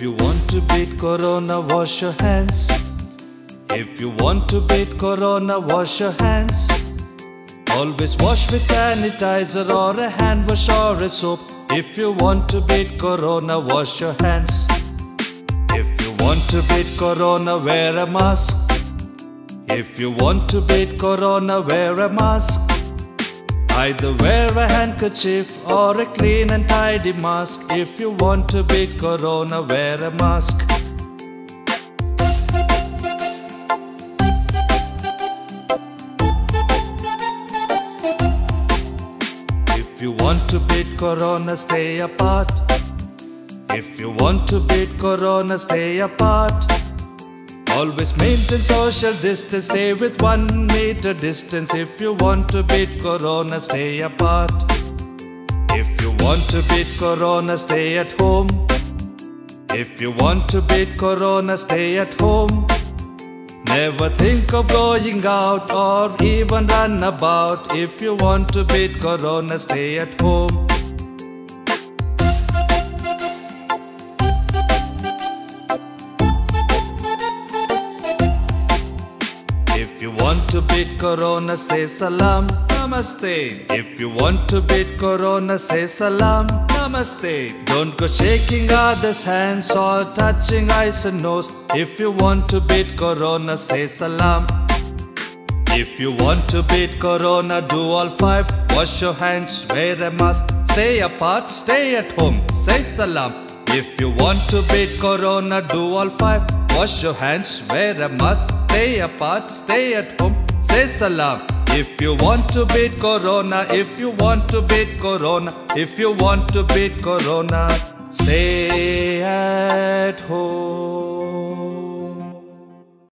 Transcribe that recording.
If you want to beat Corona, wash your hands. If you want to beat Corona, wash your hands. Always wash with sanitizer or a hand wash or a soap. If you want to beat Corona, wash your hands. If you want to beat Corona, wear a mask. If you want to beat Corona, wear a mask. Either wear a handkerchief or a clean and tidy mask. If you want to beat Corona, wear a mask. If you want to beat Corona, stay apart. If you want to beat Corona, stay apart. Always maintain social distance, stay with one meter distance. If you want to beat Corona, stay apart. If you want to beat Corona, stay at home. If you want to beat Corona, stay at home. Never think of going out or even run about. If you want to beat Corona, stay at home. You want to beat Corona, say salam, namaste. If you want to beat Corona, say salam, namaste. Don't go shaking others' hands or touching eyes and nose. If you want to beat Corona, say salam. If you want to beat Corona, do all five. Wash your hands, wear a mask, stay apart, stay at home, say salam. If you want to beat Corona, do all five. Wash your hands, wear a mask, stay apart, stay at home, say salam. If you want to beat Corona, if you want to beat Corona, if you want to beat Corona, stay at home.